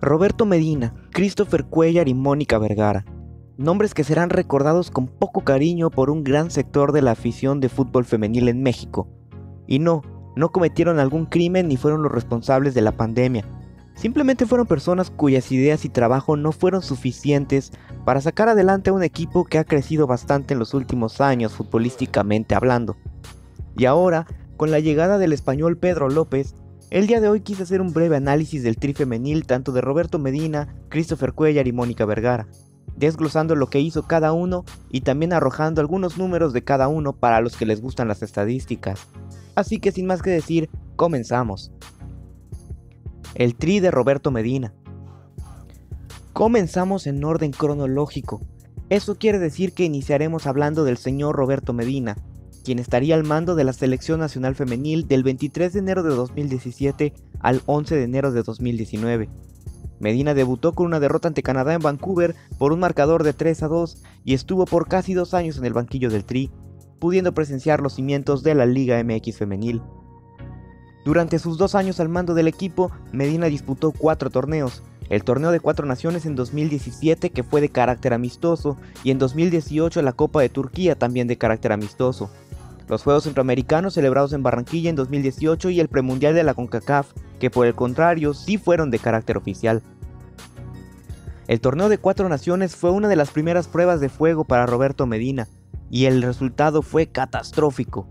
Roberto Medina, Christopher Cuellar y Mónica Vergara. Nombres que serán recordados con poco cariño por un gran sector de la afición de fútbol femenil en México. Y no, no cometieron algún crimen ni fueron los responsables de la pandemia. Simplemente fueron personas cuyas ideas y trabajo no fueron suficientes para sacar adelante a un equipo que ha crecido bastante en los últimos años futbolísticamente hablando. Y ahora, con la llegada del español Pedro López, el día de hoy quise hacer un breve análisis del tri femenil tanto de Roberto Medina, Christopher Cuellar y Mónica Vergara, desglosando lo que hizo cada uno y también arrojando algunos números de cada uno para los que les gustan las estadísticas. Así que sin más que decir, comenzamos. El tri de Roberto Medina. Comenzamos en orden cronológico. Eso quiere decir que iniciaremos hablando del señor Roberto Medina, quien estaría al mando de la Selección Nacional Femenil del 23 de enero de 2017 al 11 de enero de 2019. Medina debutó con una derrota ante Canadá en Vancouver por un marcador de 3 a 2 y estuvo por casi dos años en el banquillo del Tri, pudiendo presenciar los cimientos de la Liga MX femenil. Durante sus dos años al mando del equipo, Medina disputó cuatro torneos, el torneo de cuatro naciones en 2017 que fue de carácter amistoso y en 2018 la Copa de Turquía también de carácter amistoso los Juegos Centroamericanos celebrados en Barranquilla en 2018 y el premundial de la CONCACAF, que por el contrario sí fueron de carácter oficial. El torneo de cuatro naciones fue una de las primeras pruebas de fuego para Roberto Medina, y el resultado fue catastrófico.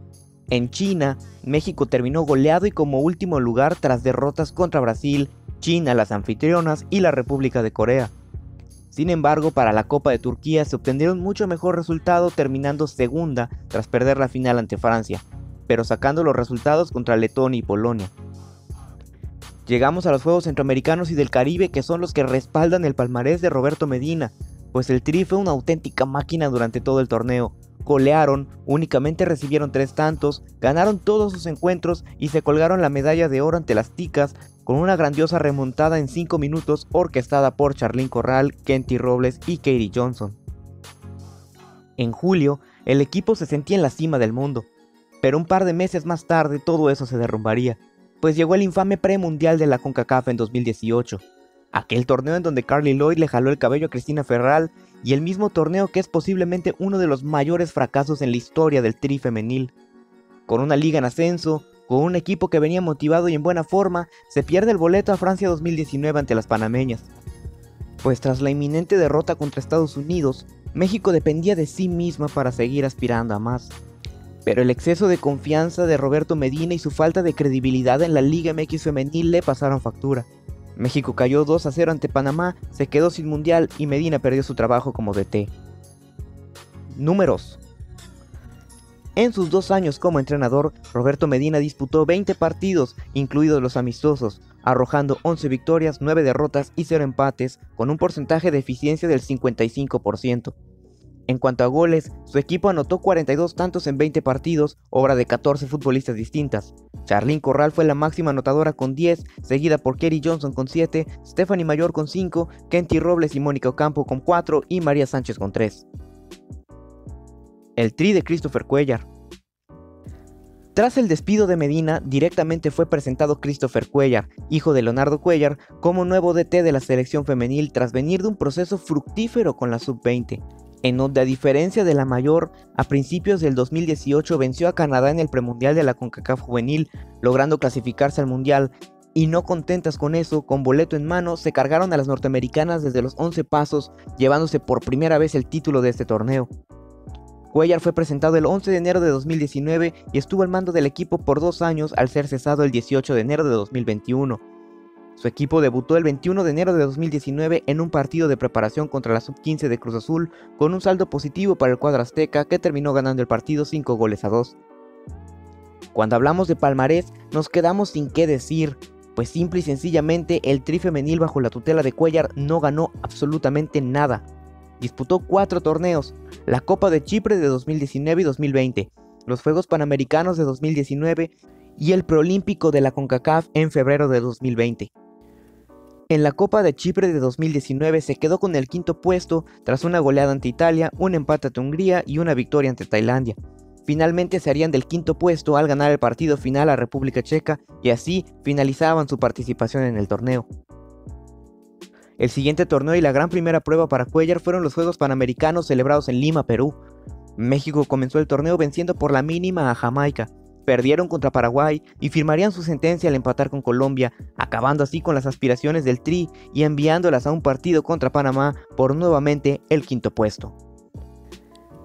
En China, México terminó goleado y como último lugar tras derrotas contra Brasil, China, las anfitrionas y la República de Corea. Sin embargo, para la Copa de Turquía se obtendieron mucho mejor resultado terminando segunda tras perder la final ante Francia, pero sacando los resultados contra Letonia y Polonia. Llegamos a los Juegos Centroamericanos y del Caribe que son los que respaldan el palmarés de Roberto Medina, pues el Tri fue una auténtica máquina durante todo el torneo. Golearon, únicamente recibieron tres tantos, ganaron todos sus encuentros y se colgaron la medalla de oro ante las Ticas con una grandiosa remontada en 5 minutos orquestada por Charlene Corral, Kenty Robles y Katie Johnson. En julio, el equipo se sentía en la cima del mundo, pero un par de meses más tarde todo eso se derrumbaría, pues llegó el infame premundial de la CONCACAF en 2018, aquel torneo en donde Carly Lloyd le jaló el cabello a Cristina Ferral y el mismo torneo que es posiblemente uno de los mayores fracasos en la historia del tri femenil. Con una liga en ascenso, con un equipo que venía motivado y en buena forma, se pierde el boleto a Francia 2019 ante las panameñas. Pues tras la inminente derrota contra Estados Unidos, México dependía de sí misma para seguir aspirando a más. Pero el exceso de confianza de Roberto Medina y su falta de credibilidad en la Liga MX femenil le pasaron factura. México cayó 2 a 0 ante Panamá, se quedó sin mundial y Medina perdió su trabajo como DT. Números. En sus dos años como entrenador, Roberto Medina disputó 20 partidos, incluidos los amistosos, arrojando 11 victorias, 9 derrotas y 0 empates, con un porcentaje de eficiencia del 55%. En cuanto a goles, su equipo anotó 42 tantos en 20 partidos, obra de 14 futbolistas distintas. Charlene Corral fue la máxima anotadora con 10, seguida por Kerry Johnson con 7, Stephanie Mayor con 5, Kenty Robles y Mónica Ocampo con 4 y María Sánchez con 3 el tri de Christopher Cuellar. Tras el despido de Medina, directamente fue presentado Christopher Cuellar, hijo de Leonardo Cuellar, como nuevo DT de la selección femenil tras venir de un proceso fructífero con la sub-20, en donde a diferencia de la mayor, a principios del 2018 venció a Canadá en el premundial de la CONCACAF juvenil, logrando clasificarse al mundial, y no contentas con eso, con boleto en mano, se cargaron a las norteamericanas desde los 11 pasos, llevándose por primera vez el título de este torneo. Cuellar fue presentado el 11 de enero de 2019 y estuvo al mando del equipo por dos años al ser cesado el 18 de enero de 2021. Su equipo debutó el 21 de enero de 2019 en un partido de preparación contra la Sub-15 de Cruz Azul con un saldo positivo para el cuadro azteca que terminó ganando el partido 5 goles a 2. Cuando hablamos de palmarés nos quedamos sin qué decir, pues simple y sencillamente el tri femenil bajo la tutela de Cuellar no ganó absolutamente nada. Disputó cuatro torneos, la Copa de Chipre de 2019 y 2020, los Juegos Panamericanos de 2019 y el Proolímpico de la CONCACAF en febrero de 2020. En la Copa de Chipre de 2019 se quedó con el quinto puesto tras una goleada ante Italia, un empate ante Hungría y una victoria ante Tailandia. Finalmente se harían del quinto puesto al ganar el partido final a República Checa y así finalizaban su participación en el torneo. El siguiente torneo y la gran primera prueba para Cuellar fueron los Juegos Panamericanos celebrados en Lima, Perú. México comenzó el torneo venciendo por la mínima a Jamaica, perdieron contra Paraguay y firmarían su sentencia al empatar con Colombia, acabando así con las aspiraciones del Tri y enviándolas a un partido contra Panamá por nuevamente el quinto puesto.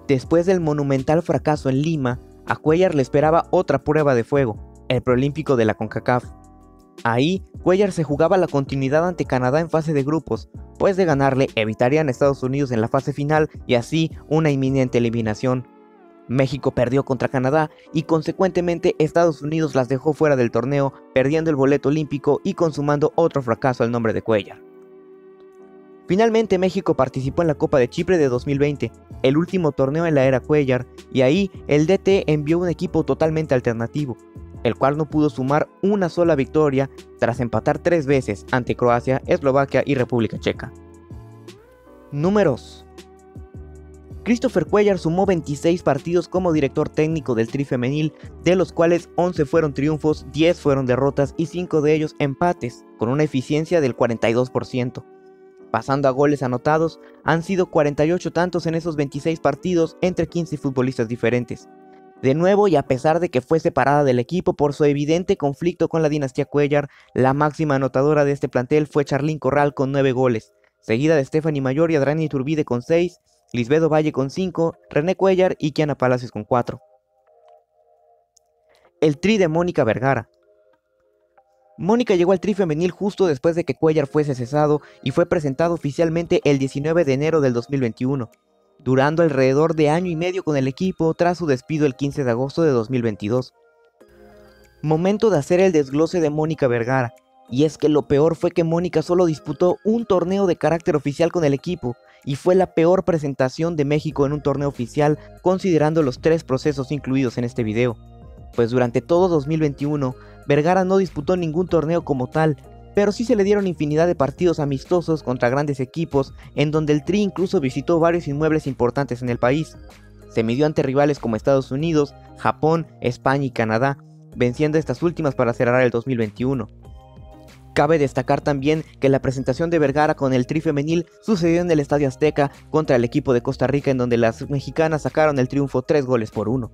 Después del monumental fracaso en Lima, a Cuellar le esperaba otra prueba de fuego, el Proolímpico de la CONCACAF. Ahí, Cuellar se jugaba la continuidad ante Canadá en fase de grupos, pues de ganarle evitarían a Estados Unidos en la fase final y así una inminente eliminación. México perdió contra Canadá y consecuentemente Estados Unidos las dejó fuera del torneo, perdiendo el boleto olímpico y consumando otro fracaso al nombre de Cuellar. Finalmente México participó en la Copa de Chipre de 2020, el último torneo en la era Cuellar, y ahí el DT envió un equipo totalmente alternativo, el cual no pudo sumar una sola victoria tras empatar tres veces ante Croacia, Eslovaquia y República Checa. Números Christopher Cuellar sumó 26 partidos como director técnico del Tri Femenil, de los cuales 11 fueron triunfos, 10 fueron derrotas y 5 de ellos empates, con una eficiencia del 42%. Pasando a goles anotados, han sido 48 tantos en esos 26 partidos entre 15 futbolistas diferentes. De nuevo, y a pesar de que fue separada del equipo por su evidente conflicto con la dinastía Cuellar, la máxima anotadora de este plantel fue Charlín Corral con 9 goles, seguida de Stephanie Mayor y Adrani Turbide con 6, Lisbedo Valle con 5, René Cuellar y Kiana Palacios con 4. El tri de Mónica Vergara. Mónica llegó al tri femenil justo después de que Cuellar fuese cesado y fue presentado oficialmente el 19 de enero del 2021, durando alrededor de año y medio con el equipo tras su despido el 15 de agosto de 2022. Momento de hacer el desglose de Mónica Vergara, y es que lo peor fue que Mónica solo disputó un torneo de carácter oficial con el equipo, y fue la peor presentación de México en un torneo oficial considerando los tres procesos incluidos en este video. Pues durante todo 2021, Vergara no disputó ningún torneo como tal, pero sí se le dieron infinidad de partidos amistosos contra grandes equipos, en donde el Tri incluso visitó varios inmuebles importantes en el país. Se midió ante rivales como Estados Unidos, Japón, España y Canadá, venciendo estas últimas para cerrar el 2021. Cabe destacar también que la presentación de Vergara con el tri femenil sucedió en el Estadio Azteca contra el equipo de Costa Rica en donde las mexicanas sacaron el triunfo 3 goles por 1.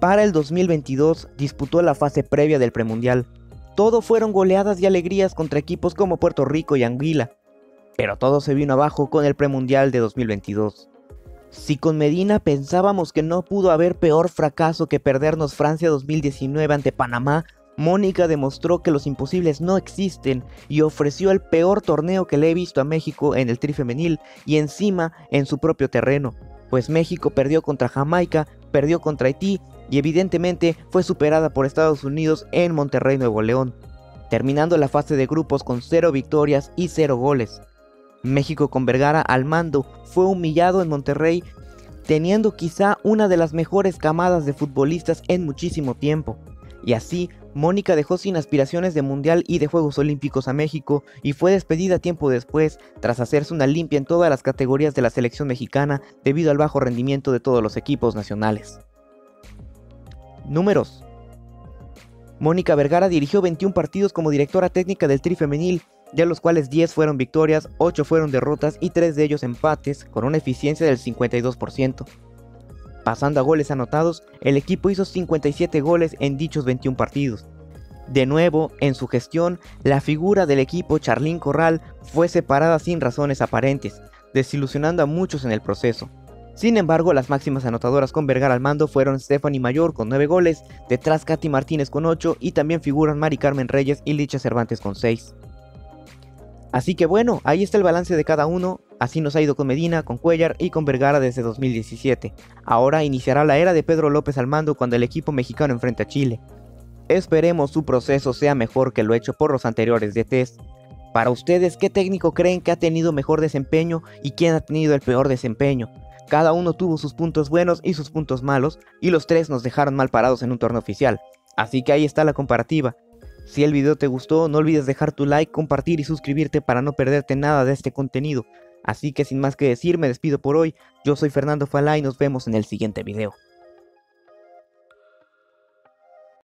Para el 2022 disputó la fase previa del premundial. Todo fueron goleadas y alegrías contra equipos como Puerto Rico y Anguila, pero todo se vino abajo con el premundial de 2022. Si con Medina pensábamos que no pudo haber peor fracaso que perdernos Francia 2019 ante Panamá, Mónica demostró que los imposibles no existen y ofreció el peor torneo que le he visto a México en el tri femenil y encima en su propio terreno, pues México perdió contra Jamaica, perdió contra Haití y evidentemente fue superada por Estados Unidos en Monterrey, Nuevo León, terminando la fase de grupos con 0 victorias y 0 goles. México con Vergara al mando fue humillado en Monterrey teniendo quizá una de las mejores camadas de futbolistas en muchísimo tiempo, y así Mónica dejó sin aspiraciones de Mundial y de Juegos Olímpicos a México y fue despedida tiempo después tras hacerse una limpia en todas las categorías de la selección mexicana debido al bajo rendimiento de todos los equipos nacionales. Números. Mónica Vergara dirigió 21 partidos como directora técnica del Tri Femenil, de los cuales 10 fueron victorias, 8 fueron derrotas y 3 de ellos empates, con una eficiencia del 52%. Pasando a goles anotados, el equipo hizo 57 goles en dichos 21 partidos. De nuevo, en su gestión, la figura del equipo Charlín Corral fue separada sin razones aparentes, desilusionando a muchos en el proceso. Sin embargo, las máximas anotadoras con Vergara al mando fueron Stephanie Mayor con 9 goles, detrás Katy Martínez con 8 y también figuran Mari Carmen Reyes y Licha Cervantes con 6. Así que bueno, ahí está el balance de cada uno, así nos ha ido con Medina, con Cuellar y con Vergara desde 2017. Ahora iniciará la era de Pedro López al mando cuando el equipo mexicano enfrenta a Chile. Esperemos su proceso sea mejor que lo hecho por los anteriores de test. Para ustedes, ¿qué técnico creen que ha tenido mejor desempeño y quién ha tenido el peor desempeño? Cada uno tuvo sus puntos buenos y sus puntos malos, y los tres nos dejaron mal parados en un torneo oficial. Así que ahí está la comparativa. Si el video te gustó, no olvides dejar tu like, compartir y suscribirte para no perderte nada de este contenido. Así que sin más que decir, me despido por hoy. Yo soy Fernando Fala y nos vemos en el siguiente video.